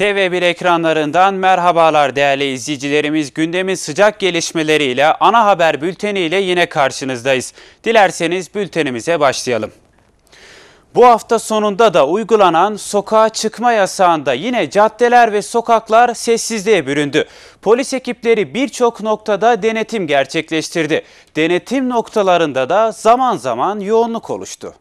TV1 ekranlarından merhabalar değerli izleyicilerimiz. Gündemin sıcak gelişmeleriyle ana haber bülteniyle yine karşınızdayız. Dilerseniz bültenimize başlayalım. Bu hafta sonunda da uygulanan sokağa çıkma yasağında yine caddeler ve sokaklar sessizliğe büründü. Polis ekipleri birçok noktada denetim gerçekleştirdi. Denetim noktalarında da zaman zaman yoğunluk oluştu.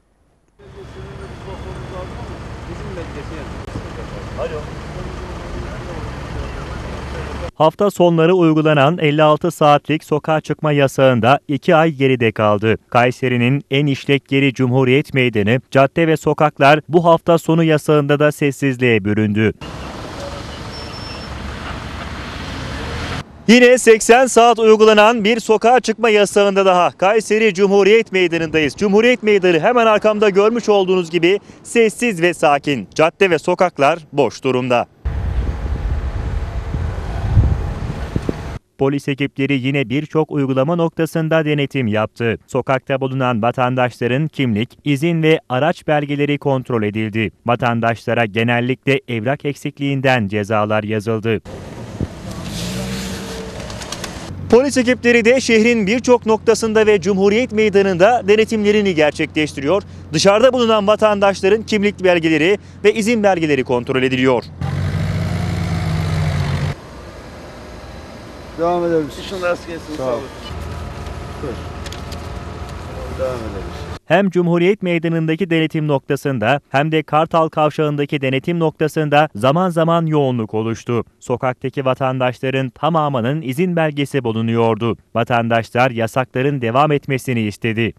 Hafta sonları uygulanan 56 saatlik sokağa çıkma yasağında 2 ay geride kaldı. Kayseri'nin en işlek yeri Cumhuriyet Meydanı, cadde ve sokaklar bu hafta sonu yasağında da sessizliğe büründü. Yine 80 saat uygulanan bir sokağa çıkma yasağında daha Kayseri Cumhuriyet Meydanı'ndayız. Cumhuriyet Meydanı hemen arkamda görmüş olduğunuz gibi sessiz ve sakin. Cadde ve sokaklar boş durumda. Polis ekipleri yine birçok uygulama noktasında denetim yaptı. Sokakta bulunan vatandaşların kimlik, izin ve araç belgeleri kontrol edildi. Vatandaşlara genellikle evrak eksikliğinden cezalar yazıldı. Polis ekipleri de şehrin birçok noktasında ve Cumhuriyet Meydanı'nda denetimlerini gerçekleştiriyor. Dışarıda bulunan vatandaşların kimlik belgeleri ve izin belgeleri kontrol ediliyor. Devam edebiliriz. İşin rast gelsin. Sağ ol. Devam edebiliriz. Hem Cumhuriyet Meydanı'ndaki denetim noktasında hem de Kartal Kavşağı'ndaki denetim noktasında zaman zaman yoğunluk oluştu. Sokaktaki vatandaşların tamamının izin belgesi bulunuyordu. Vatandaşlar yasakların devam etmesini istedi.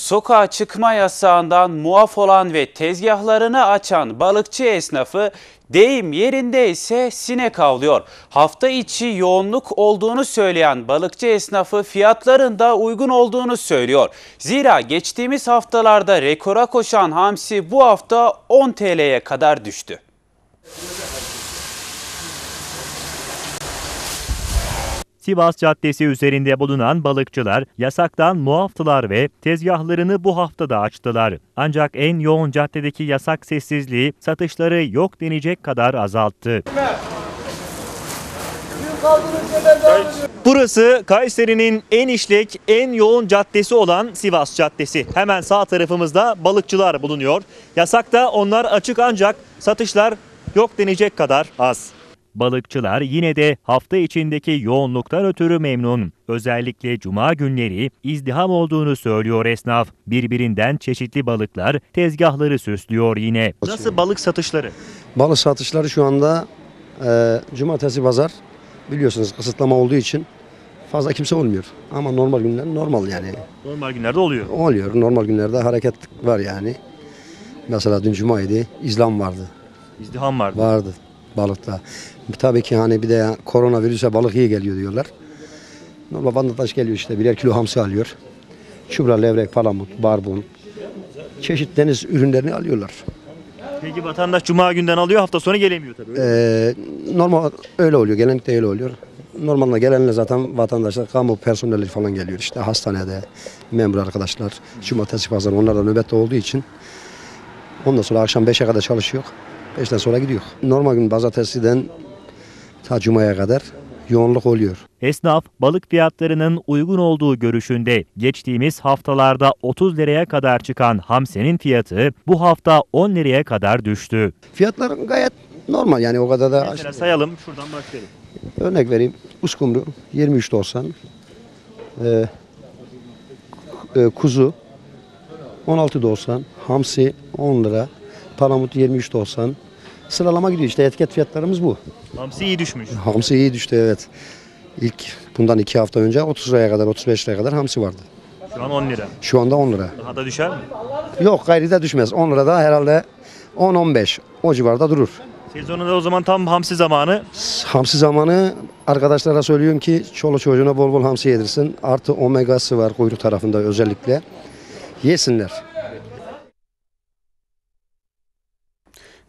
Sokağa çıkma yasağından muaf olan ve tezgahlarını açan balıkçı esnafı deyim yerinde ise sinek avlıyor. Hafta içi yoğunluk olduğunu söyleyen balıkçı esnafı fiyatların da uygun olduğunu söylüyor. Zira geçtiğimiz haftalarda rekora koşan hamsi bu hafta 10 TL'ye kadar düştü. Sivas Caddesi üzerinde bulunan balıkçılar yasaktan muaftılar ve tezgahlarını bu hafta da açtılar. Ancak en yoğun caddedeki yasak sessizliği satışları yok denecek kadar azalttı. Burası Kayseri'nin en işlek, en yoğun caddesi olan Sivas Caddesi. Hemen sağ tarafımızda balıkçılar bulunuyor. Yasakta onlar açık ancak satışlar yok denecek kadar az. Balıkçılar yine de hafta içindeki yoğunluktan ötürü memnun. Özellikle cuma günleri izdiham olduğunu söylüyor esnaf. Birbirinden çeşitli balıklar tezgahları süslüyor yine. Nasıl balık satışları? Balık satışları şu anda e, cumartesi pazar biliyorsunuz kısıtlama olduğu için fazla kimse olmuyor. Ama normal günler normal yani. Normal günlerde oluyor. Oluyor. Normal günlerde hareket var yani. Mesela dün cumaydı. İzlam vardı. İzdiham var. Vardı balıkta. Tabii ki hani bir de koronavirüse balık iyi geliyor diyorlar. Normal vatandaş geliyor işte birer kilo hamsi alıyor. Çubra, levrek, palamut, barbun. Çeşit deniz ürünlerini alıyorlar. Peki vatandaş cuma günden alıyor hafta sonu gelemiyor tabii. Ee, normal öyle oluyor. Genellikle öyle oluyor. Normalde gelenler zaten vatandaşlar, kamu personeli falan geliyor. işte hastanede memur arkadaşlar. Cumartesi pazar onlar da nöbette olduğu için. Ondan sonra akşam 5'e kadar çalışıyor. 5'ten sonra gidiyor. Normal gün pazartesiden ta cumaya kadar yoğunluk oluyor. Esnaf balık fiyatlarının uygun olduğu görüşünde geçtiğimiz haftalarda 30 liraya kadar çıkan hamsenin fiyatı bu hafta 10 liraya kadar düştü. Fiyatlar gayet normal yani o kadar da Mesela sayalım şuradan başlayalım. örnek vereyim. Uskumru 23.90. Ee, e, kuzu 16.90. Hamsi 10 lira. Palamut 23.90. Sıralama gidiyor işte etiket fiyatlarımız bu. Hamsi iyi düşmüş. Hamsi iyi düştü evet. İlk bundan iki hafta önce 30 liraya kadar 35 liraya kadar hamsi vardı. Şu an 10 lira. Şu anda 10 lira. Daha da düşer mi? Yok gayri de düşmez. 10 lira da herhalde 10-15 o civarda durur. Sezonunda o zaman tam hamsi zamanı. Hamsi zamanı arkadaşlara söylüyorum ki çoluk çocuğuna bol bol hamsi yedirsin. Artı omegası var kuyruk tarafında özellikle. Yesinler.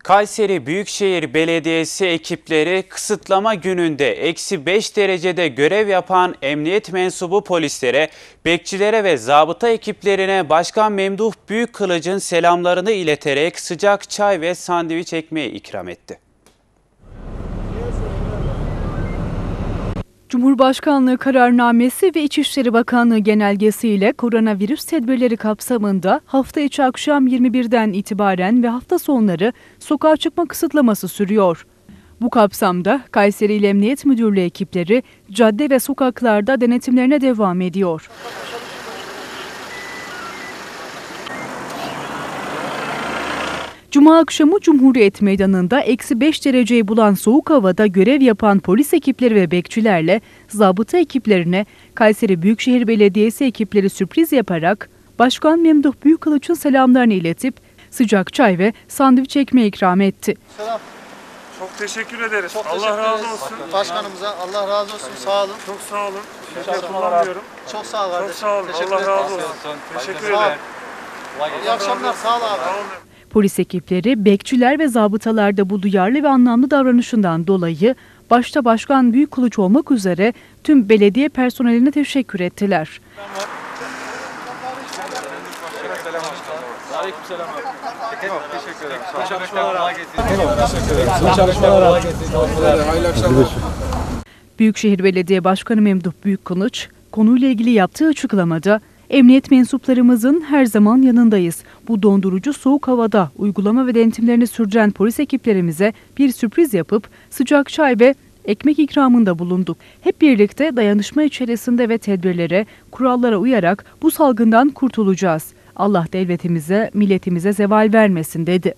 Kayseri Büyükşehir Belediyesi ekipleri kısıtlama gününde eksi 5 derecede görev yapan emniyet mensubu polislere, bekçilere ve zabıta ekiplerine Başkan Memduh Büyükkılıç'ın selamlarını ileterek sıcak çay ve sandviç ekmeği ikram etti. Cumhurbaşkanlığı kararnamesi ve İçişleri Bakanlığı genelgesiyle koronavirüs tedbirleri kapsamında hafta içi akşam 21'den itibaren ve hafta sonları sokağa çıkma kısıtlaması sürüyor. Bu kapsamda Kayseri İl Emniyet Müdürlüğü ekipleri cadde ve sokaklarda denetimlerine devam ediyor. Cuma akşamı Cumhuriyet Meydanı'nda eksi 5 dereceyi bulan soğuk havada görev yapan polis ekipleri ve bekçilerle zabıta ekiplerine Kayseri Büyükşehir Belediyesi ekipleri sürpriz yaparak Başkan Memduh Büyükkılıç'ın selamlarını iletip sıcak çay ve sandviç ekmeği ikram etti. Çok teşekkür ederiz. Çok Allah teşekkür razı ederiz. olsun. Başkanımıza Allah razı olsun. Sağ olun. Çok sağ olun. Çok Şeker kullanmıyorum. Çok sağ ol Çok kardeşim. sağ olun. Allah razı olsun. Teşekkür ederim. İyi akşamlar. Sağ ol abi. Sağ olun. Polis ekipleri, bekçiler ve zabıtalarda bu duyarlı ve anlamlı davranışından dolayı başta Başkan Büyükkılıç olmak üzere tüm belediye personeline teşekkür ettiler. Büyükşehir Belediye Başkanı Memduh Büyükkılıç konuyla ilgili yaptığı açıklamada emniyet mensuplarımızın her zaman yanındayız. Bu dondurucu soğuk havada uygulama ve denetimlerini sürdüren polis ekiplerimize bir sürpriz yapıp sıcak çay ve ekmek ikramında bulunduk. Hep birlikte dayanışma içerisinde ve tedbirlere, kurallara uyarak bu salgından kurtulacağız. Allah devletimize, milletimize zeval vermesin dedi.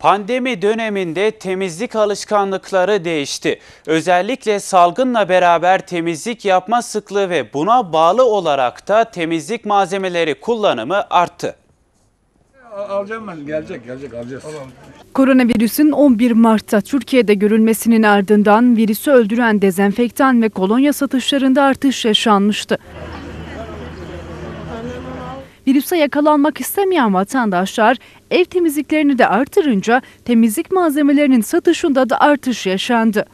Pandemi döneminde temizlik alışkanlıkları değişti. Özellikle salgınla beraber temizlik yapma sıklığı ve buna bağlı olarak da temizlik malzemeleri kullanımı arttı. Alacağım ben. Gelecek, gelecek alacağız. Koronavirüsün 11 Mart'ta Türkiye'de görülmesinin ardından virüsü öldüren dezenfektan ve kolonya satışlarında artış yaşanmıştı. Virüse yakalanmak istemeyen vatandaşlar ev temizliklerini de artırınca temizlik malzemelerinin satışında da artış yaşandı.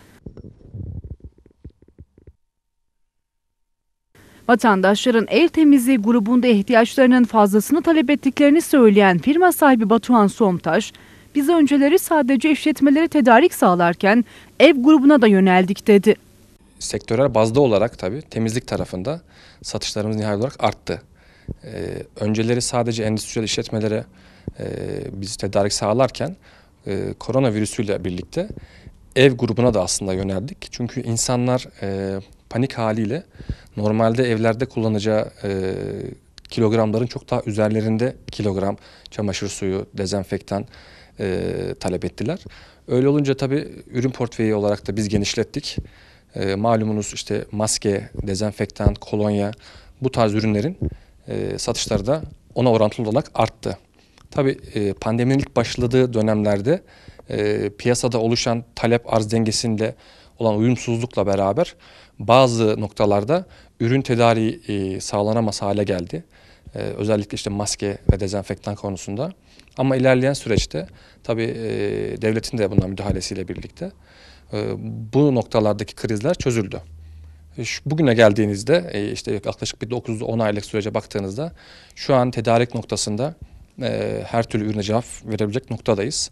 Vatandaşların ev temizliği grubunda ihtiyaçlarının fazlasını talep ettiklerini söyleyen firma sahibi Batuhan Somtaş, biz önceleri sadece işletmelere tedarik sağlarken ev grubuna da yöneldik dedi. sektörel bazda olarak tabii temizlik tarafında satışlarımız nihai olarak arttı. Ee, önceleri sadece endüstriyel işletmelere biz tedarik sağlarken e, koronavirüsüyle birlikte ev grubuna da aslında yöneldik. Çünkü insanlar e, panik haliyle normalde evlerde kullanacağı e, kilogramların çok daha üzerlerinde kilogram çamaşır suyu, dezenfektan e, talep ettiler. Öyle olunca tabii ürün portföyü olarak da biz genişlettik. E, malumunuz işte maske, dezenfektan, kolonya bu tarz ürünlerin e, satışları da ona orantılı olarak arttı. Tabii e, pandeminin ilk başladığı dönemlerde e, piyasada oluşan talep arz dengesinde olan uyumsuzlukla beraber bazı noktalarda ürün tedariği e, sağlanamaz hale geldi. Özellikle işte maske ve dezenfektan konusunda. Ama ilerleyen süreçte tabii devletin de buna müdahalesiyle birlikte bu noktalardaki krizler çözüldü. Bugüne geldiğinizde işte yaklaşık bir 9-10 aylık sürece baktığınızda şu an tedarik noktasında e, her türlü ürüne cevap verebilecek noktadayız.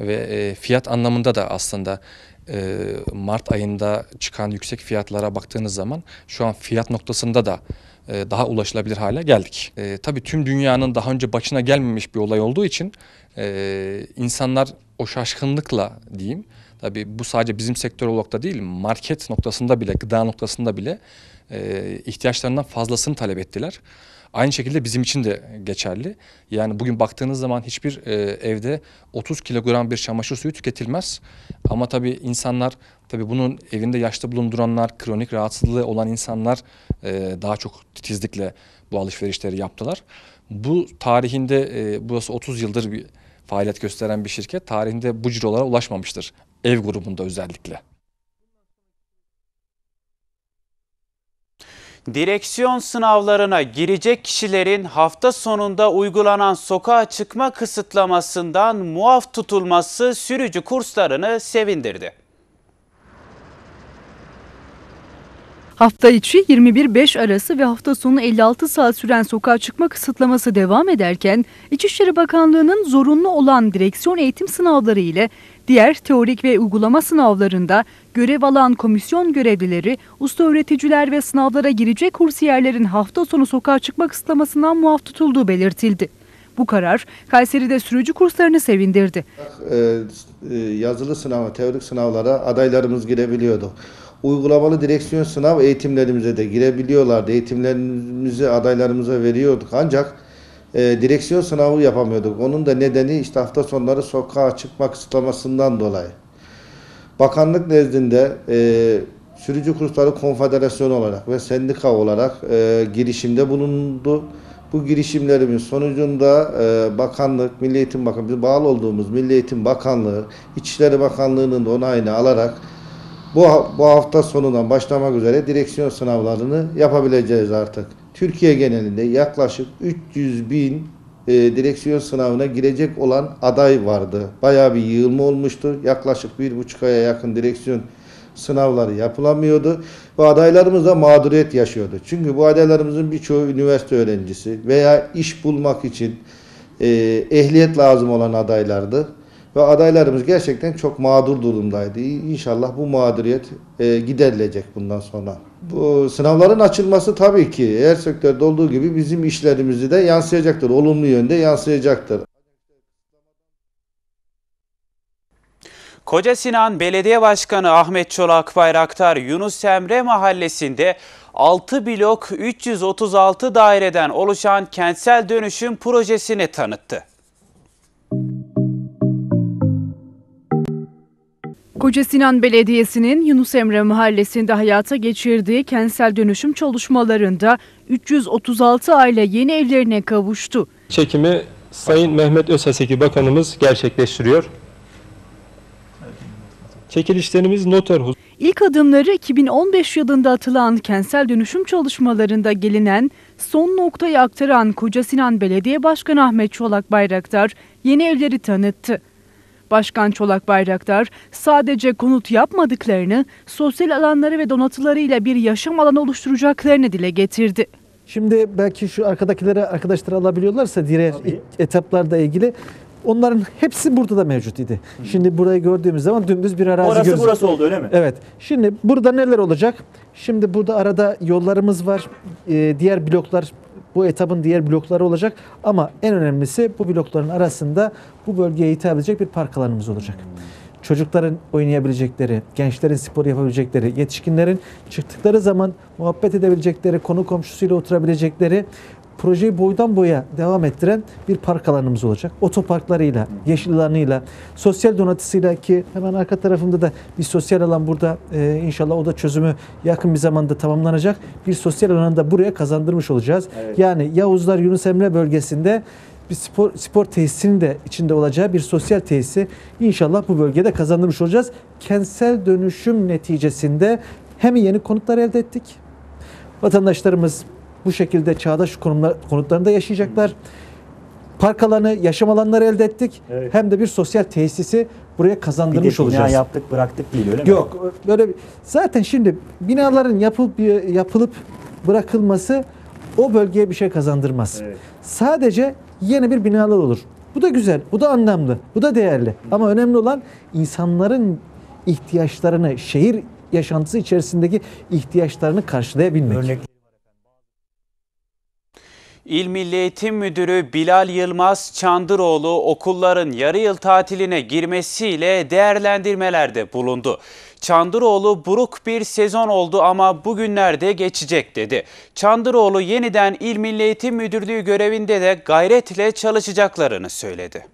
Ve e, fiyat anlamında da aslında e, Mart ayında çıkan yüksek fiyatlara baktığınız zaman şu an fiyat noktasında da e, daha ulaşılabilir hale geldik. E, tabii tüm dünyanın daha önce başına gelmemiş bir olay olduğu için e, insanlar o şaşkınlıkla diyeyim Tabii bu sadece bizim sektör olarak da değil, market noktasında bile, gıda noktasında bile e, ihtiyaçlarından fazlasını talep ettiler. Aynı şekilde bizim için de geçerli. Yani bugün baktığınız zaman hiçbir e, evde 30 kilogram bir çamaşır suyu tüketilmez. Ama tabii insanlar, tabii bunun evinde yaşlı bulunduranlar, kronik rahatsızlığı olan insanlar e, daha çok titizlikle bu alışverişleri yaptılar. Bu tarihinde e, burası 30 yıldır bir faaliyet gösteren bir şirket tarihinde bu cirolara ulaşmamıştır. Ev grubunda özellikle. Direksiyon sınavlarına girecek kişilerin hafta sonunda uygulanan sokağa çıkma kısıtlamasından muaf tutulması sürücü kurslarını sevindirdi. Hafta içi 21-5 arası ve hafta sonu 56 saat süren sokağa çıkma kısıtlaması devam ederken İçişleri Bakanlığı'nın zorunlu olan direksiyon eğitim sınavları ile diğer teorik ve uygulama sınavlarında görev alan komisyon görevlileri, usta öğreticiler ve sınavlara girecek kursiyerlerin hafta sonu sokağa çıkma kısıtlamasından muaf tutulduğu belirtildi. Bu karar Kayseri'de sürücü kurslarını sevindirdi. Ee, e, yazılı sınava, teorik sınavlara adaylarımız girebiliyordu. Uygulamalı direksiyon sınav eğitimlerimize de girebiliyorlardı. Eğitimlerimizi adaylarımıza veriyorduk. Ancak e, direksiyon sınavı yapamıyorduk. Onun da nedeni işte hafta sonları sokağa çıkma kısıtlamasından dolayı. Bakanlık nezdinde e, Sürücü Kursları Konfederasyonu olarak ve sendika olarak e, girişimde bulundu. Bu girişimlerimiz sonucunda e, bakanlık, Milli Eğitim Bakanlığı, bağlı olduğumuz Milli Eğitim Bakanlığı, İçişleri Bakanlığı'nın da onayını alarak bu, bu hafta sonundan başlamak üzere direksiyon sınavlarını yapabileceğiz artık. Türkiye genelinde yaklaşık 300 bin e, direksiyon sınavına girecek olan aday vardı. Bayağı bir yığılma olmuştu. Yaklaşık bir buçuk aya yakın direksiyon sınavları yapılamıyordu ve adaylarımız da mağduriyet yaşıyordu. Çünkü bu adaylarımızın birçoğu üniversite öğrencisi veya iş bulmak için e, ehliyet lazım olan adaylardı. Ve adaylarımız gerçekten çok mağdur durumdaydı. İnşallah bu mağduriyet e, giderilecek bundan sonra. Bu sınavların açılması tabii ki her sektörde olduğu gibi bizim işlerimizi de yansıyacaktır. Olumlu yönde yansıyacaktır. Koca Sinan Belediye Başkanı Ahmet Çolak Bayraktar Yunus Emre Mahallesi'nde 6 blok 336 daireden oluşan kentsel dönüşüm projesini tanıttı. Koca Sinan Belediyesi'nin Yunus Emre Mahallesi'nde hayata geçirdiği kentsel dönüşüm çalışmalarında 336 aile yeni evlerine kavuştu. Çekimi Sayın Mehmet Özhaseki Bakanımız gerçekleştiriyor. Çekilişlerimiz noter huzur. İlk adımları 2015 yılında atılan kentsel dönüşüm çalışmalarında gelinen son noktayı aktaran Koca Sinan Belediye Başkanı Ahmet Çolak Bayraktar yeni evleri tanıttı. Başkan Çolak Bayraktar sadece konut yapmadıklarını, sosyal alanları ve donatılarıyla bir yaşam alanı oluşturacaklarını dile getirdi. Şimdi belki şu arkadakilere arkadaşlar alabiliyorlarsa diğer etaplarda ilgili onların hepsi burada da mevcut idi. Şimdi burayı gördüğümüz zaman dümdüz bir arazi Orası gözüküyor. burası oldu öyle mi? Evet. Şimdi burada neler olacak? Şimdi burada arada yollarımız var. Ee, diğer bloklar bu etapın diğer blokları olacak ama en önemlisi bu blokların arasında bu bölgeye hitap edecek bir park alanımız olacak. Çocukların oynayabilecekleri, gençlerin spor yapabilecekleri, yetişkinlerin çıktıkları zaman muhabbet edebilecekleri, konu komşusuyla oturabilecekleri projeyi boydan boya devam ettiren bir park alanımız olacak. Otoparklarıyla, yeşil alanıyla, sosyal donatısıyla ki hemen arka tarafında da bir sosyal alan burada e, inşallah o da çözümü yakın bir zamanda tamamlanacak. Bir sosyal alanı da buraya kazandırmış olacağız. Yani Yavuzlar Yunus Emre bölgesinde bir spor spor tesisinin de içinde olacağı bir sosyal tesisi inşallah bu bölgede kazandırmış olacağız. Kentsel dönüşüm neticesinde hem yeni konutlar elde ettik. Vatandaşlarımız bu şekilde çağdaş konumlar, konutlarında yaşayacaklar. Park alanı, yaşam alanları elde ettik. Evet. Hem de bir sosyal tesisi buraya kazandırmış olacağız. yaptık bıraktık değil öyle Yok böyle bir- zaten şimdi binaların yapılıp yapılıp bırakılması o bölgeye bir şey kazandırmaz. Evet. Sadece yeni bir binalar olur. Bu da güzel, bu da anlamlı, bu da değerli. Ama önemli olan insanların ihtiyaçlarını, şehir yaşantısı içerisindeki ihtiyaçlarını karşılayabilmek. İl Milli Eğitim Müdürü Bilal Yılmaz Çandıroğlu okulların yarı yıl tatiline girmesiyle değerlendirmelerde bulundu. Çandıroğlu buruk bir sezon oldu ama bugünlerde geçecek dedi. Çandıroğlu yeniden İl Milli Eğitim Müdürlüğü görevinde de gayretle çalışacaklarını söyledi.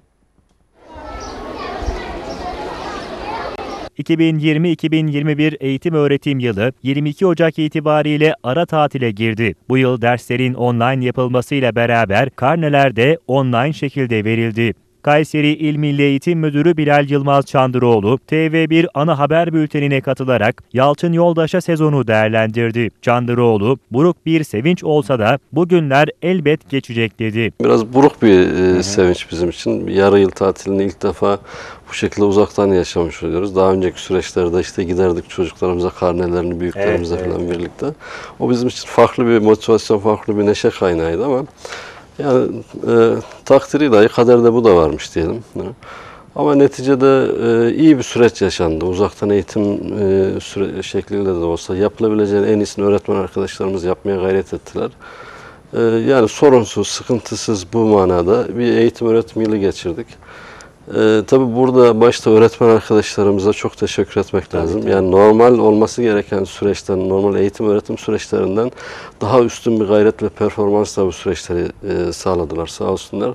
2020-2021 eğitim öğretim yılı 22 Ocak itibariyle ara tatile girdi. Bu yıl derslerin online yapılmasıyla beraber karneler de online şekilde verildi. Kayseri İl Milli Eğitim Müdürü Bilal Yılmaz Çandıroğlu, TV1 ana haber bültenine katılarak Yalçın Yoldaş'a sezonu değerlendirdi. Çandıroğlu, buruk bir sevinç olsa da bugünler elbet geçecek dedi. Biraz buruk bir e, sevinç bizim için. Yarı yıl tatilini ilk defa bu şekilde uzaktan yaşamış oluyoruz. Daha önceki süreçlerde işte giderdik çocuklarımıza karnelerini büyüklerimizle Evet, evet, falan birlikte. O bizim için farklı bir motivasyon, farklı bir neşe kaynağıydı ama yani e, takdiri dahi kaderde bu da varmış diyelim. Ama neticede e, iyi bir süreç yaşandı. Uzaktan eğitim e, süre, şekliyle de olsa yapılabileceğin en iyisini öğretmen arkadaşlarımız yapmaya gayret ettiler. E, yani sorunsuz, sıkıntısız bu manada bir eğitim öğretim yılı geçirdik. E, tabii burada başta öğretmen arkadaşlarımıza çok teşekkür etmek lazım. Yani normal olması gereken süreçten, normal eğitim öğretim süreçlerinden daha üstün bir gayret ve performansla bu süreçleri e, sağladılar sağ olsunlar.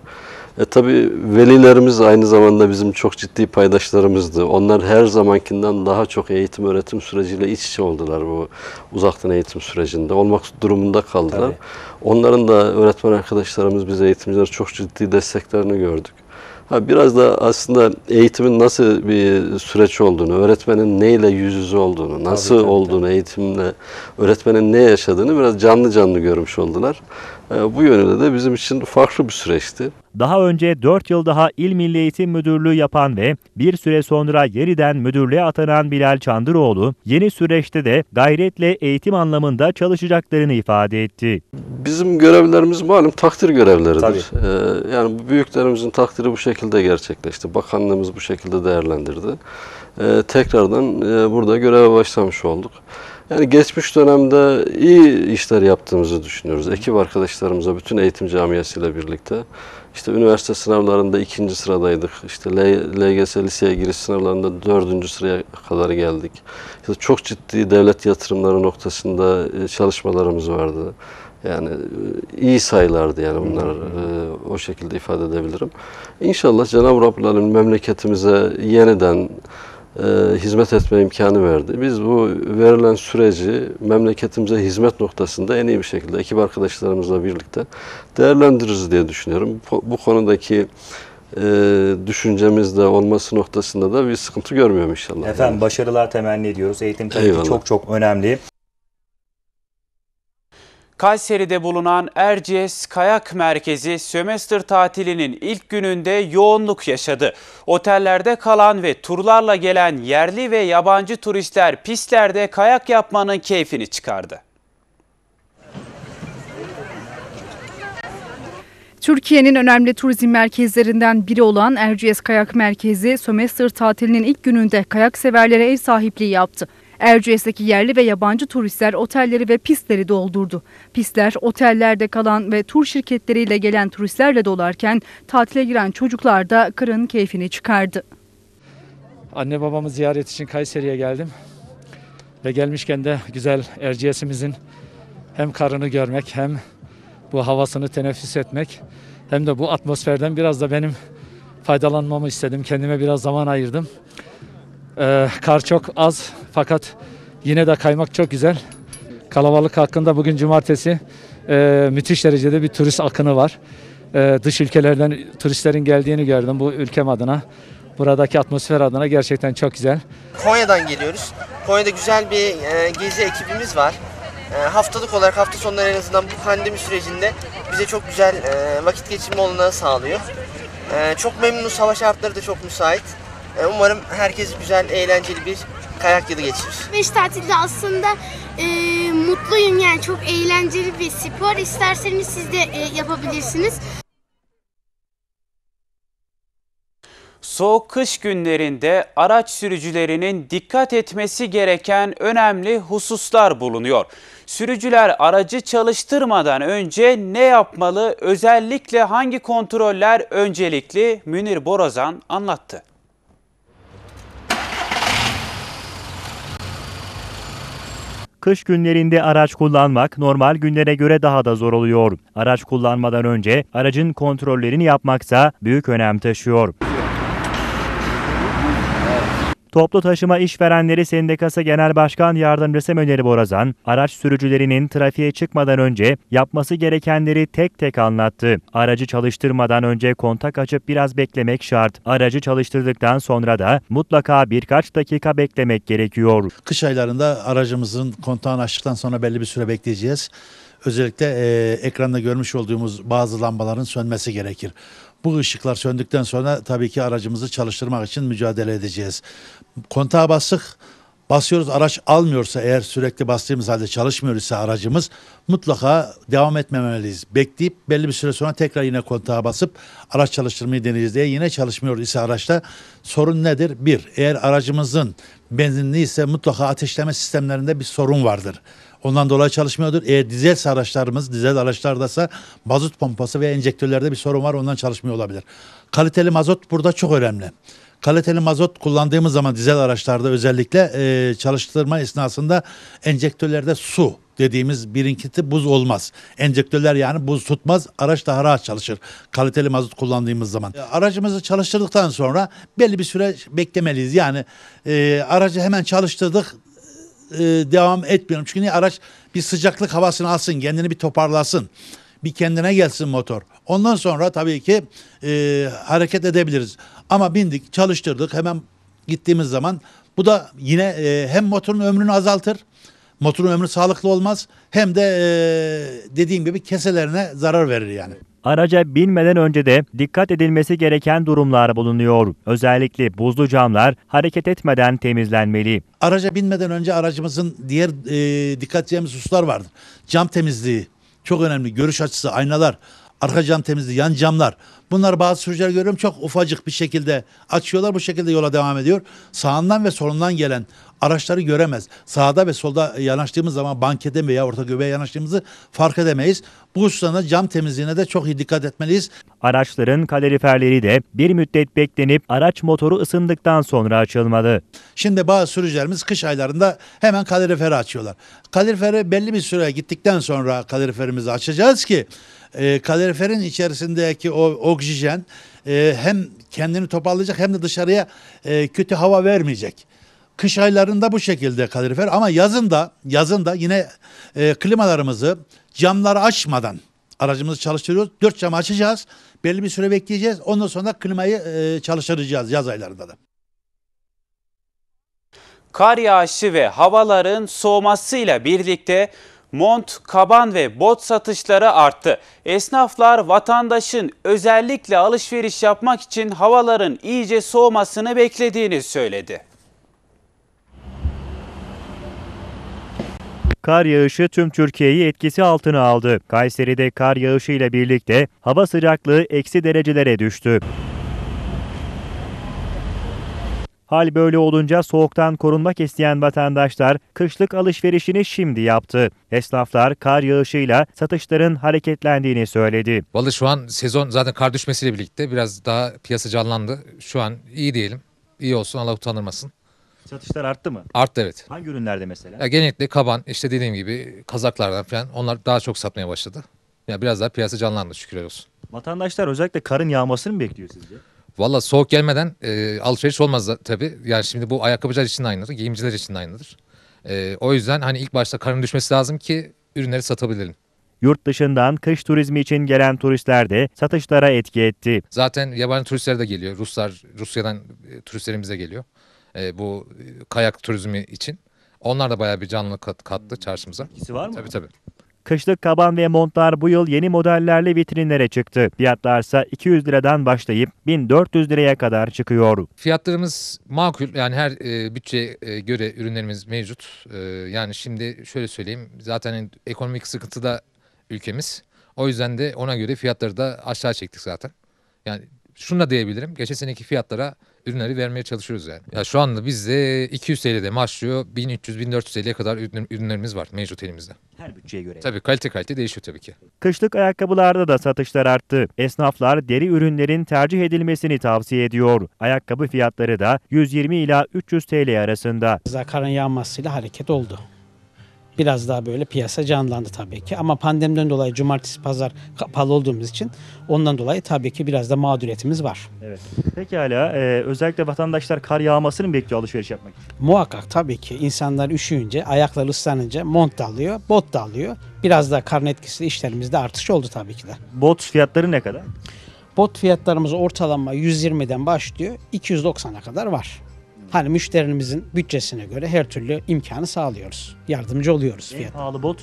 E, tabii velilerimiz aynı zamanda bizim çok ciddi paydaşlarımızdı. Onlar her zamankinden daha çok eğitim öğretim süreciyle iç içe oldular bu uzaktan eğitim sürecinde. Olmak durumunda kaldılar. Tabii. Onların da öğretmen arkadaşlarımız, biz eğitimciler çok ciddi desteklerini gördük. Ha, biraz da aslında eğitimin nasıl bir süreç olduğunu, öğretmenin neyle yüz yüze olduğunu, nasıl tabii, olduğunu, eğitimle öğretmenin ne yaşadığını biraz canlı canlı görmüş oldular. E, bu yönde de bizim için farklı bir süreçti. Daha önce 4 yıl daha İl Milli Eğitim Müdürlüğü yapan ve bir süre sonra yeniden müdürlüğe atanan Bilal Çandıroğlu, yeni süreçte de gayretle eğitim anlamında çalışacaklarını ifade etti. Bizim görevlerimiz malum takdir görevleridir. Tabii. Ee, yani büyüklerimizin takdiri bu şekilde gerçekleşti. Bakanlığımız bu şekilde değerlendirdi. Ee, tekrardan e, burada göreve başlamış olduk. Yani geçmiş dönemde iyi işler yaptığımızı düşünüyoruz. Ekip arkadaşlarımıza, bütün eğitim camiasıyla birlikte. İşte üniversite sınavlarında ikinci sıradaydık. İşte LGS liseye giriş sınavlarında dördüncü sıraya kadar geldik. İşte çok ciddi devlet yatırımları noktasında e, çalışmalarımız vardı. Yani e, iyi sayılardı yani bunlar e, o şekilde ifade edebilirim. İnşallah Cenab-ı Rabbül Alemin memleketimize yeniden e, hizmet etme imkanı verdi. Biz bu verilen süreci memleketimize hizmet noktasında en iyi bir şekilde ekip arkadaşlarımızla birlikte değerlendiririz diye düşünüyorum. Bu, bu konudaki e, düşüncemizde olması noktasında da bir sıkıntı görmüyorum inşallah. Efendim başarılar temenni ediyoruz. Eğitim tabii Eyvallah. çok çok önemli. Kayseri'de bulunan Erciyes Kayak Merkezi sömestr tatilinin ilk gününde yoğunluk yaşadı. Otellerde kalan ve turlarla gelen yerli ve yabancı turistler pistlerde kayak yapmanın keyfini çıkardı. Türkiye'nin önemli turizm merkezlerinden biri olan Erciyes Kayak Merkezi, sömestr tatilinin ilk gününde kayak severlere ev sahipliği yaptı. Erciyes'teki yerli ve yabancı turistler otelleri ve pistleri doldurdu. Pistler otellerde kalan ve tur şirketleriyle gelen turistlerle dolarken tatile giren çocuklar da kırın keyfini çıkardı. Anne babamı ziyaret için Kayseri'ye geldim. Ve gelmişken de güzel Erciyes'imizin hem karını görmek hem bu havasını teneffüs etmek hem de bu atmosferden biraz da benim faydalanmamı istedim. Kendime biraz zaman ayırdım. Ee, kar çok az fakat yine de kaymak çok güzel. Kalabalık hakkında bugün cumartesi e, müthiş derecede bir turist akını var. E, dış ülkelerden turistlerin geldiğini gördüm bu ülkem adına. Buradaki atmosfer adına gerçekten çok güzel. Konya'dan geliyoruz. Konya'da güzel bir e, gezi ekibimiz var. E, haftalık olarak hafta sonları en azından bu pandemi sürecinde bize çok güzel e, vakit geçirme olanağı sağlıyor. E, çok memnunuz. Hava şartları da çok müsait. E, umarım herkes güzel, eğlenceli bir kayak yılı geçirir. Beş tatilde aslında e, mutluyum yani çok eğlenceli bir spor. İsterseniz siz de e, yapabilirsiniz. Soğuk kış günlerinde araç sürücülerinin dikkat etmesi gereken önemli hususlar bulunuyor. Sürücüler aracı çalıştırmadan önce ne yapmalı? Özellikle hangi kontroller öncelikli? Münir Borazan anlattı. Kış günlerinde araç kullanmak normal günlere göre daha da zor oluyor. Araç kullanmadan önce aracın kontrollerini yapmaksa büyük önem taşıyor. Toplu Taşıma İşverenleri Sendikası Genel Başkan Yardımcısı Münir Borazan, araç sürücülerinin trafiğe çıkmadan önce yapması gerekenleri tek tek anlattı. Aracı çalıştırmadan önce kontak açıp biraz beklemek şart. Aracı çalıştırdıktan sonra da mutlaka birkaç dakika beklemek gerekiyor. Kış aylarında aracımızın kontağını açtıktan sonra belli bir süre bekleyeceğiz. Özellikle e, ekranda görmüş olduğumuz bazı lambaların sönmesi gerekir. Bu ışıklar söndükten sonra tabii ki aracımızı çalıştırmak için mücadele edeceğiz. Kontağa bastık, basıyoruz araç almıyorsa eğer sürekli bastığımız halde çalışmıyor ise aracımız mutlaka devam etmemeliyiz. Bekleyip belli bir süre sonra tekrar yine kontağa basıp araç çalıştırmayı deneyeceğiz diye yine çalışmıyor ise araçta sorun nedir? Bir, eğer aracımızın benzinli ise mutlaka ateşleme sistemlerinde bir sorun vardır. Ondan dolayı çalışmıyordur. Eğer dizel araçlarımız, dizel araçlardaysa mazot pompası ve enjektörlerde bir sorun var ondan çalışmıyor olabilir. Kaliteli mazot burada çok önemli. Kaliteli mazot kullandığımız zaman dizel araçlarda özellikle e, çalıştırma esnasında enjektörlerde su dediğimiz birinkiti buz olmaz. Enjektörler yani buz tutmaz. Araç daha rahat çalışır. Kaliteli mazot kullandığımız zaman. E, Aracımızı çalıştırdıktan sonra belli bir süre beklemeliyiz. Yani e, aracı hemen çalıştırdık e, devam etmiyorum. Çünkü niye? araç bir sıcaklık havasını alsın, kendini bir toparlasın. Bir kendine gelsin motor. Ondan sonra tabii ki e, hareket edebiliriz. Ama bindik, çalıştırdık hemen gittiğimiz zaman bu da yine e, hem motorun ömrünü azaltır, motorun ömrü sağlıklı olmaz hem de e, dediğim gibi keselerine zarar verir yani. Araca binmeden önce de dikkat edilmesi gereken durumlar bulunuyor. Özellikle buzlu camlar hareket etmeden temizlenmeli. Araca binmeden önce aracımızın diğer e, dikkat edeceğimiz hususlar vardır. Cam temizliği çok önemli. Görüş açısı, aynalar, arka cam temizliği, yan camlar. Bunlar bazı sürücüler görüyorum çok ufacık bir şekilde açıyorlar bu şekilde yola devam ediyor. Sağından ve solundan gelen araçları göremez. Sağda ve solda yanaştığımız zaman bankete veya orta göbeğe yanaştığımızı fark edemeyiz. Bu hususlarına cam temizliğine de çok iyi dikkat etmeliyiz. Araçların kaloriferleri de bir müddet beklenip araç motoru ısındıktan sonra açılmalı. Şimdi bazı sürücülerimiz kış aylarında hemen kaloriferi açıyorlar. Kaloriferi belli bir süre gittikten sonra kaloriferimizi açacağız ki e, kaloriferin içerisindeki o oksijen e, hem kendini toparlayacak hem de dışarıya e, kötü hava vermeyecek. Kış aylarında bu şekilde kalorifer ama yazın da yazın da yine e, klimalarımızı camları açmadan aracımızı çalıştırıyoruz. Dört camı açacağız. Belli bir süre bekleyeceğiz. Ondan sonra klimayı e, çalıştıracağız yaz aylarında da. Kar yağışı ve havaların soğumasıyla birlikte mont, kaban ve bot satışları arttı. Esnaflar vatandaşın özellikle alışveriş yapmak için havaların iyice soğumasını beklediğini söyledi. Kar yağışı tüm Türkiye'yi etkisi altına aldı. Kayseri'de kar yağışı ile birlikte hava sıcaklığı eksi derecelere düştü. Hal böyle olunca soğuktan korunmak isteyen vatandaşlar kışlık alışverişini şimdi yaptı. Esnaflar kar yağışıyla satışların hareketlendiğini söyledi. Vallahi şu an sezon zaten kar düşmesiyle birlikte biraz daha piyasa canlandı. Şu an iyi diyelim. İyi olsun Allah utandırmasın. Satışlar arttı mı? Arttı evet. Hangi ürünlerde mesela? Ya genellikle kaban işte dediğim gibi kazaklardan falan onlar daha çok satmaya başladı. Ya biraz daha piyasa canlandı şükürler olsun. Vatandaşlar özellikle karın yağmasını mı bekliyor sizce? Valla soğuk gelmeden e, alışveriş olmaz da, tabii. Yani şimdi bu ayakkabıcılar için de aynıdır, giyimciler için de aynıdır. E, o yüzden hani ilk başta karın düşmesi lazım ki ürünleri satabilelim. Yurt dışından kış turizmi için gelen turistler de satışlara etki etti. Zaten yabancı turistler de geliyor. Ruslar, Rusya'dan e, turistlerimiz de geliyor. E, bu e, kayak turizmi için. Onlar da bayağı bir canlılık kat, kattı çarşımıza. İkisi var mı? Tabii tabii. Kışlık kaban ve montlar bu yıl yeni modellerle vitrinlere çıktı. Fiyatlarsa 200 liradan başlayıp 1400 liraya kadar çıkıyor. Fiyatlarımız makul yani her e, bütçeye göre ürünlerimiz mevcut. E, yani şimdi şöyle söyleyeyim zaten ekonomik sıkıntıda ülkemiz. O yüzden de ona göre fiyatları da aşağı çektik zaten. Yani şunu da diyebilirim geçen seneki fiyatlara ürünleri vermeye çalışıyoruz yani. Ya şu anda bizde 200 TL'de başlıyor 1300-1400 TL'ye kadar ürün- ürünlerimiz var mevcut elimizde. Her bütçeye göre. Tabii kalite kalite değişiyor tabii ki. Kışlık ayakkabılarda da satışlar arttı. Esnaflar deri ürünlerin tercih edilmesini tavsiye ediyor. Ayakkabı fiyatları da 120 ila 300 TL arasında. Karın yağmasıyla hareket oldu. Biraz daha böyle piyasa canlandı tabii ki. Ama pandemiden dolayı cumartesi pazar kapalı olduğumuz için ondan dolayı tabii ki biraz da mağduriyetimiz var. Evet. Pekala e, özellikle vatandaşlar kar yağmasını mı bekliyor alışveriş yapmak için? Muhakkak tabii ki insanlar üşüyünce, ayakları ıslanınca mont da alıyor, bot da alıyor. Biraz da karın etkisiyle işlerimizde artış oldu tabii ki de. Bot fiyatları ne kadar? Bot fiyatlarımız ortalama 120'den başlıyor, 290'a kadar var. Hani müşterimizin bütçesine göre her türlü imkanı sağlıyoruz. Yardımcı oluyoruz En fiyat. pahalı bot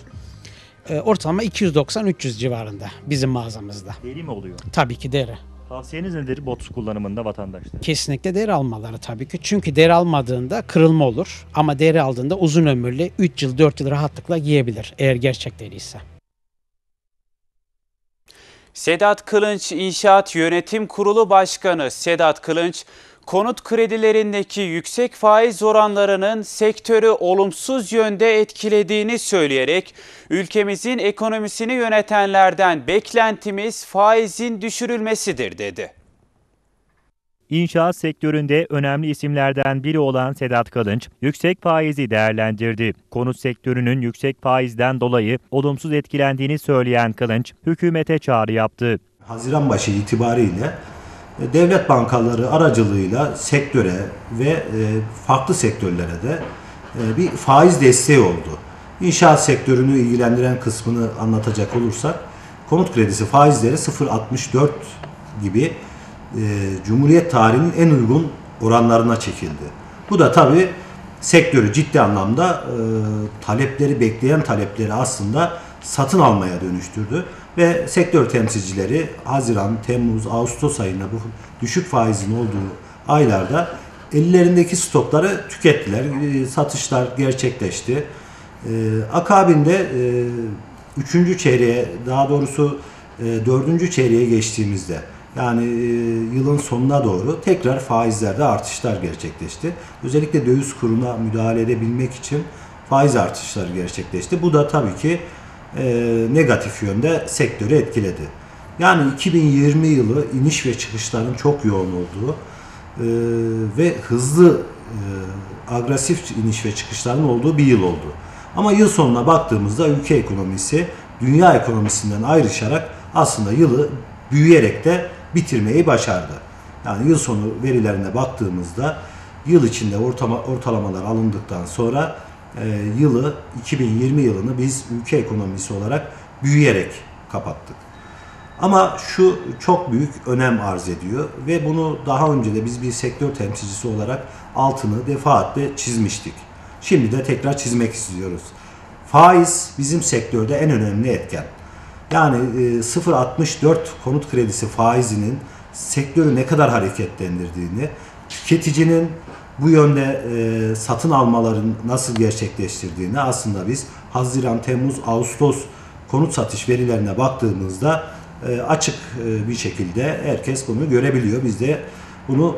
Ee, ortalama 290-300 civarında bizim mağazamızda. deri mi oluyor? Tabii ki deri. Tavsiyeniz nedir bot kullanımında vatandaşlar? Kesinlikle deri almaları tabii ki. Çünkü deri almadığında kırılma olur. Ama deri aldığında uzun ömürlü 3 yıl 4 yıl rahatlıkla giyebilir eğer gerçek deri ise. Sedat Kılınç İnşaat Yönetim Kurulu Başkanı Sedat Kılınç, konut kredilerindeki yüksek faiz oranlarının sektörü olumsuz yönde etkilediğini söyleyerek ülkemizin ekonomisini yönetenlerden beklentimiz faizin düşürülmesidir dedi. İnşaat sektöründe önemli isimlerden biri olan Sedat Kılınç, yüksek faizi değerlendirdi. Konut sektörünün yüksek faizden dolayı olumsuz etkilendiğini söyleyen Kılınç, hükümete çağrı yaptı. Haziran başı itibariyle devlet bankaları aracılığıyla sektöre ve e, farklı sektörlere de e, bir faiz desteği oldu. İnşaat sektörünü ilgilendiren kısmını anlatacak olursak konut kredisi faizleri 0.64 gibi Cumhuriyet tarihinin en uygun oranlarına çekildi. Bu da tabii sektörü ciddi anlamda talepleri bekleyen talepleri aslında satın almaya dönüştürdü ve sektör temsilcileri Haziran, Temmuz, Ağustos ayında bu düşük faizin olduğu aylarda ellerindeki stokları tükettiler. E, Satışlar gerçekleşti. E, akabinde e, üçüncü çeyreğe daha doğrusu dördüncü çeyreğe geçtiğimizde yani yılın sonuna doğru tekrar faizlerde artışlar gerçekleşti. Özellikle döviz kuruna müdahale edebilmek için faiz artışları gerçekleşti. Bu da tabii ki e, negatif yönde sektörü etkiledi. Yani 2020 yılı iniş ve çıkışların çok yoğun olduğu e, ve hızlı e, agresif iniş ve çıkışların olduğu bir yıl oldu. Ama yıl sonuna baktığımızda ülke ekonomisi dünya ekonomisinden ayrışarak aslında yılı büyüyerek de bitirmeyi başardı. Yani yıl sonu verilerine baktığımızda yıl içinde ortama, ortalamalar alındıktan sonra yılı 2020 yılını biz ülke ekonomisi olarak büyüyerek kapattık. Ama şu çok büyük önem arz ediyor ve bunu daha önce de biz bir sektör temsilcisi olarak altını defaatle çizmiştik. Şimdi de tekrar çizmek istiyoruz. Faiz bizim sektörde en önemli etken. Yani e, 0.64 konut kredisi faizinin sektörü ne kadar hareketlendirdiğini, tüketicinin bu yönde e, satın almaların nasıl gerçekleştirdiğini aslında biz Haziran, Temmuz, Ağustos konut satış verilerine baktığımızda e, açık e, bir şekilde herkes bunu görebiliyor. Biz de bunu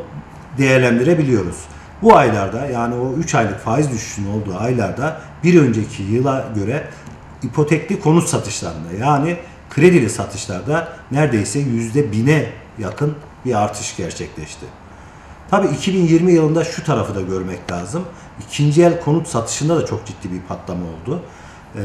değerlendirebiliyoruz. Bu aylarda yani o 3 aylık faiz düşüşünün olduğu aylarda bir önceki yıla göre ipotekli konut satışlarında yani kredili satışlarda neredeyse yüzde bine yakın bir artış gerçekleşti. Tabi 2020 yılında şu tarafı da görmek lazım. İkinci el konut satışında da çok ciddi bir patlama oldu. Ee,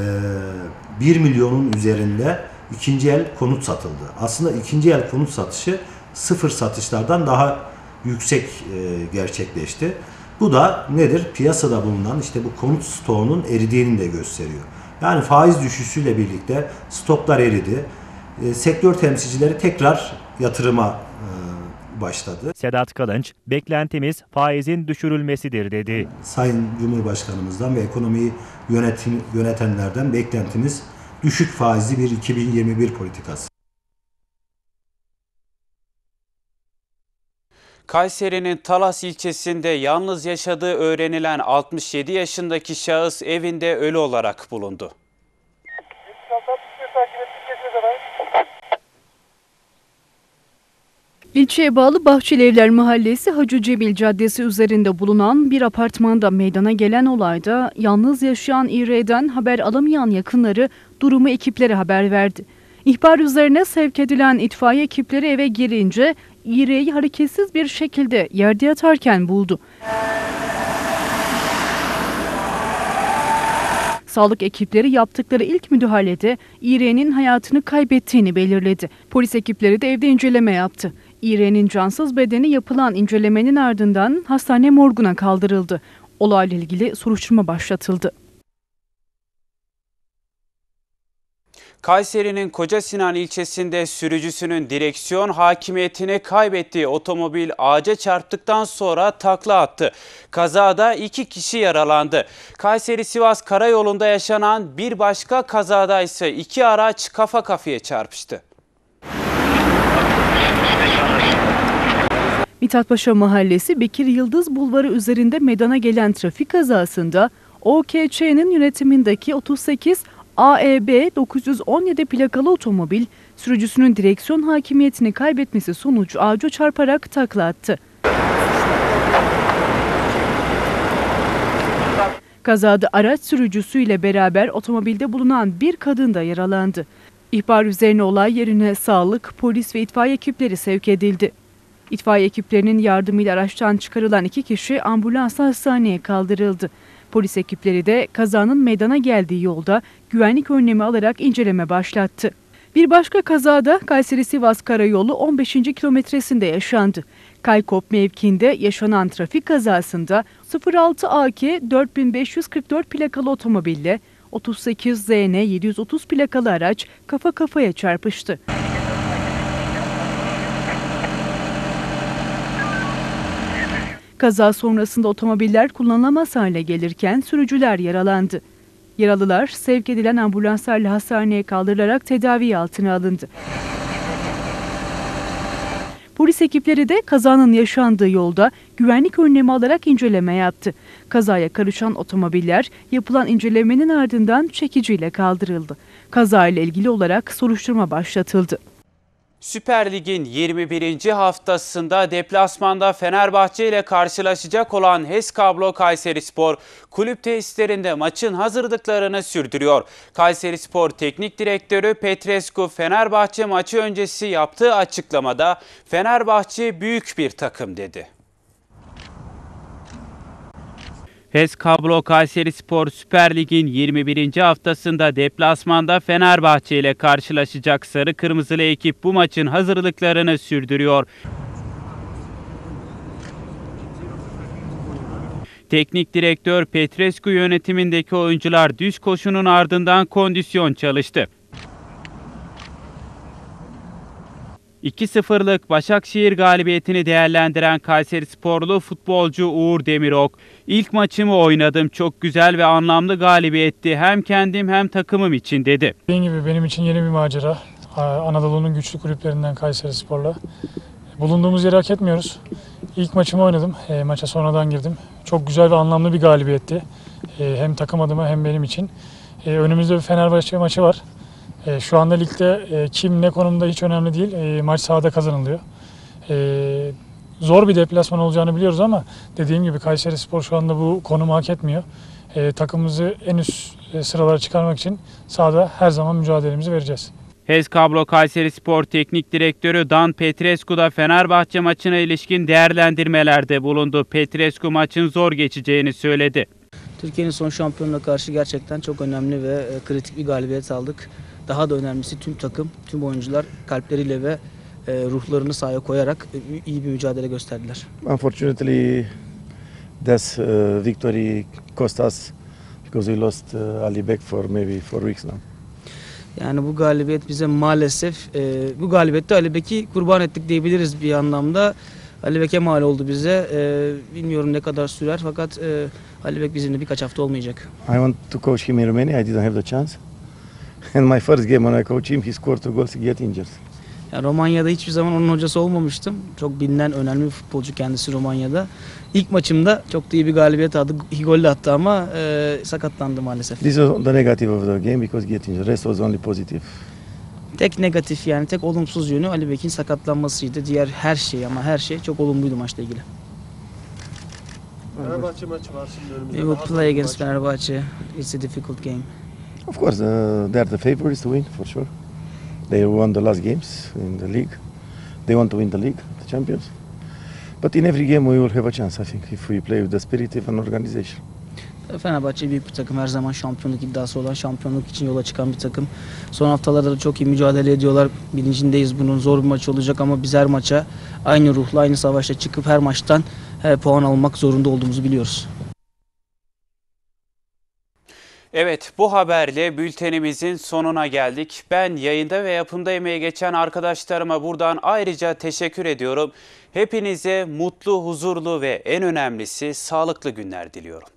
1 milyonun üzerinde ikinci el konut satıldı. Aslında ikinci el konut satışı sıfır satışlardan daha yüksek e, gerçekleşti. Bu da nedir? Piyasada bulunan işte bu konut stoğunun eridiğini de gösteriyor. Yani faiz düşüşüyle birlikte stoklar eridi. E, sektör temsilcileri tekrar yatırıma e, başladı. Sedat Kılınç, beklentimiz faizin düşürülmesidir dedi. Sayın Cumhurbaşkanımızdan ve ekonomiyi yönetim, yönetenlerden beklentimiz düşük faizli bir 2021 politikası. Kayseri'nin Talas ilçesinde yalnız yaşadığı öğrenilen 67 yaşındaki şahıs evinde ölü olarak bulundu. İlçeye bağlı Bahçelievler Mahallesi Hacı Cebil Caddesi üzerinde bulunan bir apartmanda meydana gelen olayda yalnız yaşayan İR'den haber alamayan yakınları durumu ekiplere haber verdi. İhbar üzerine sevk edilen itfaiye ekipleri eve girince İR'yi hareketsiz bir şekilde yerde yatarken buldu. Sağlık ekipleri yaptıkları ilk müdahalede İğren'in hayatını kaybettiğini belirledi. Polis ekipleri de evde inceleme yaptı. İğren'in cansız bedeni yapılan incelemenin ardından hastane morguna kaldırıldı. Olayla ilgili soruşturma başlatıldı. Kayseri'nin Koca Sinan ilçesinde sürücüsünün direksiyon hakimiyetini kaybettiği otomobil ağaca çarptıktan sonra takla attı. Kazada iki kişi yaralandı. Kayseri-Sivas karayolunda yaşanan bir başka kazada ise iki araç kafa kafaya çarpıştı. Mithatpaşa Mahallesi Bekir Yıldız Bulvarı üzerinde meydana gelen trafik kazasında OKÇ'nin yönetimindeki 38 AEB 917 plakalı otomobil sürücüsünün direksiyon hakimiyetini kaybetmesi sonucu ağaca çarparak takla attı. Kazada araç sürücüsüyle beraber otomobilde bulunan bir kadın da yaralandı. İhbar üzerine olay yerine sağlık, polis ve itfaiye ekipleri sevk edildi. İtfaiye ekiplerinin yardımıyla araçtan çıkarılan iki kişi ambulansla hastaneye kaldırıldı. Polis ekipleri de kazanın meydana geldiği yolda güvenlik önlemi alarak inceleme başlattı. Bir başka kazada Kayseri-Sivas Karayolu 15. kilometresinde yaşandı. Kaykop mevkiinde yaşanan trafik kazasında 06 AK 4544 plakalı otomobille 38 ZN 730 plakalı araç kafa kafaya çarpıştı. Kaza sonrasında otomobiller kullanılamaz hale gelirken sürücüler yaralandı. Yaralılar sevk edilen ambulanslarla hastaneye kaldırılarak tedavi altına alındı. Polis ekipleri de kazanın yaşandığı yolda güvenlik önlemi alarak inceleme yaptı. Kazaya karışan otomobiller yapılan incelemenin ardından çekiciyle kaldırıldı. Kazayla ilgili olarak soruşturma başlatıldı. Süper Lig'in 21. haftasında deplasmanda Fenerbahçe ile karşılaşacak olan HES Kablo Kayserispor kulüp tesislerinde maçın hazırlıklarını sürdürüyor. Kayserispor Teknik Direktörü Petrescu Fenerbahçe maçı öncesi yaptığı açıklamada Fenerbahçe büyük bir takım dedi. HES Kablo Kayserispor Süper Lig'in 21. haftasında deplasmanda Fenerbahçe ile karşılaşacak Sarı Kırmızılı ekip bu maçın hazırlıklarını sürdürüyor. Teknik direktör Petrescu yönetimindeki oyuncular düz koşunun ardından kondisyon çalıştı. 2-0'lık Başakşehir galibiyetini değerlendiren Kayserisporlu futbolcu Uğur Demirok, "İlk maçımı oynadım, çok güzel ve anlamlı galibiyetti hem kendim hem takımım için dedi. Dediğim gibi benim için yeni bir macera. Anadolu'nun güçlü kulüplerinden Kayseri Spor'la. Bulunduğumuz yeri hak etmiyoruz. İlk maçımı oynadım. E, maça sonradan girdim. Çok güzel ve anlamlı bir galibiyetti. E, hem takım adıma hem benim için. E, önümüzde bir Fenerbahçe maçı var. E, şu anda ligde e, kim ne konumda hiç önemli değil. E, maç sahada kazanılıyor. E, zor bir deplasman olacağını biliyoruz ama dediğim gibi Kayseri Spor şu anda bu konumu hak etmiyor. E, takımımızı en üst sıralara çıkarmak için sahada her zaman mücadelemizi vereceğiz. HES Kablo Kayserispor Teknik Direktörü Dan Petrescu da Fenerbahçe maçına ilişkin değerlendirmelerde bulundu. Petrescu maçın zor geçeceğini söyledi. Türkiye'nin son şampiyonuna karşı gerçekten çok önemli ve kritik bir galibiyet aldık. Daha da önemlisi tüm takım, tüm oyuncular kalpleriyle ve e, ruhlarını sahaya koyarak e, iyi bir mücadele gösterdiler. Unfortunately, this uh, victory cost us because we lost uh, Ali Bek for maybe four weeks now. Yani bu galibiyet bize maalesef, e, bu galibiyette Ali Bek'i kurban ettik diyebiliriz bir anlamda. Ali Bek'e mal oldu bize. E, bilmiyorum ne kadar sürer fakat e, Ali Bek bizimle birkaç hafta olmayacak. I want to coach him in Romania. I didn't have the chance. And my first game when I coach him, he scored two goals, he get injured. Yani Romanya'da hiçbir zaman onun hocası olmamıştım. Çok bilinen önemli bir futbolcu kendisi Romanya'da. İlk maçımda çok da iyi bir galibiyet aldı. İki gol de attı ama e, sakatlandı maalesef. This was the negative of the game because he get injured. Rest was only positive. Tek negatif yani tek olumsuz yönü Ali Bek'in sakatlanmasıydı. Diğer her şey ama her şey çok olumluydu maçla ilgili. Fenerbahçe maçı var şimdi önümüzde. We will play against Fenerbahçe. It's a difficult game. Of course, uh, they're the favorites to win for sure. They won the last games in the league. They want to win the league, the champions. But in every game we will have a chance, I think, if we play with the spirit of an organization. Fenerbahçe büyük bir takım. Her zaman şampiyonluk iddiası olan, şampiyonluk için yola çıkan bir takım. Son haftalarda da çok iyi mücadele ediyorlar. Bilincindeyiz bunun zor bir maç olacak ama biz her maça aynı ruhla, aynı savaşla çıkıp her maçtan puan almak zorunda olduğumuzu biliyoruz. Evet bu haberle bültenimizin sonuna geldik. Ben yayında ve yapımda emeği geçen arkadaşlarıma buradan ayrıca teşekkür ediyorum. Hepinize mutlu, huzurlu ve en önemlisi sağlıklı günler diliyorum.